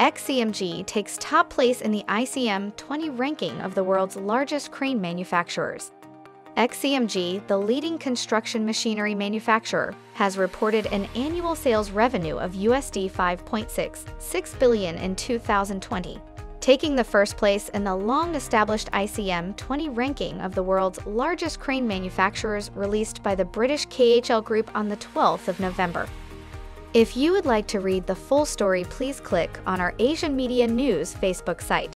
XCMG takes top place in the ICM 20 ranking of the world's largest crane manufacturers. XCMG, the leading construction machinery manufacturer, has reported an annual sales revenue of USD 5.66 billion in 2020, taking the first place in the long-established ICM 20 ranking of the world's largest crane manufacturers released by the British KHL Group on the 12th of November. If you would like to read the full story, please click on our Asian Media News Facebook site.